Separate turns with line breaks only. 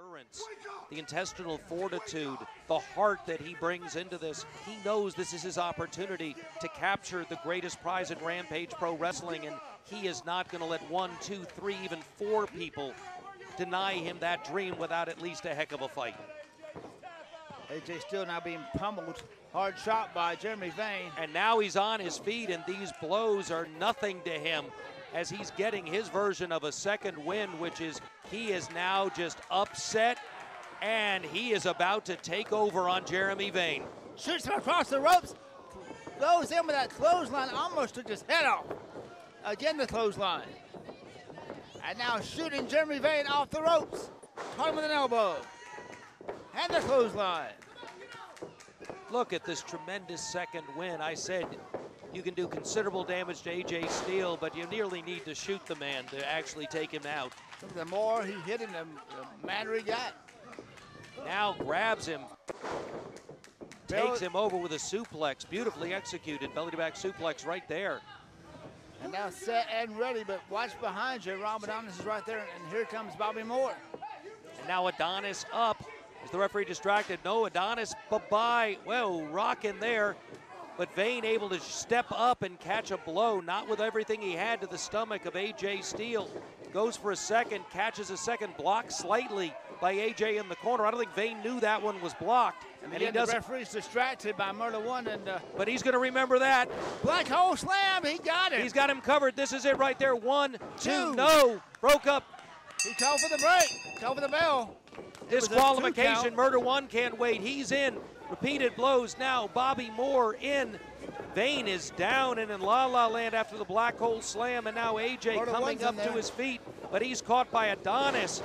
endurance, the intestinal fortitude, the heart that he brings into this. He knows this is his opportunity to capture the greatest prize in Rampage Pro Wrestling, and he is not going to let one, two, three, even four people deny him that dream without at least a heck of a fight.
AJ Steele now being pummeled, hard shot by Jeremy Vain.
And now he's on his feet, and these blows are nothing to him as he's getting his version of a second win, which is he is now just upset and he is about to take over on Jeremy Vain.
Shoots him across the ropes, goes in with that clothesline, almost took his head off. Again, the clothesline. And now shooting Jeremy Vain off the ropes. Caught him with an elbow. And the clothesline.
Look at this tremendous second win. I said you can do considerable damage to AJ Steele, but you nearly need to shoot the man to actually take him out.
The more he hit him, the madder he got.
Now grabs him, takes him over with a suplex, beautifully executed, belly to back suplex right there.
And now set and ready, but watch behind you. Rob Adonis is right there, and here comes Bobby Moore.
And now Adonis up. Is the referee distracted? No, Adonis, bye-bye. Well, rocking there. But Vain able to step up and catch a blow, not with everything he had to the stomach of AJ Steele. Goes for a second, catches a second, blocked slightly by AJ in the corner. I don't think Vain knew that one was blocked.
And, and he does. The referee's distracted by Murder One, and uh,
but he's going to remember that.
Black hole slam, he got it.
He's got him covered. This is it right there. One, two, two. no, broke up.
He called for the break. Called for the bell.
Disqualification. Murder One can't wait. He's in. Repeated blows now. Bobby Moore in. Vain is down and in La La Land after the black hole slam, and now AJ coming up to his feet, but he's caught by Adonis.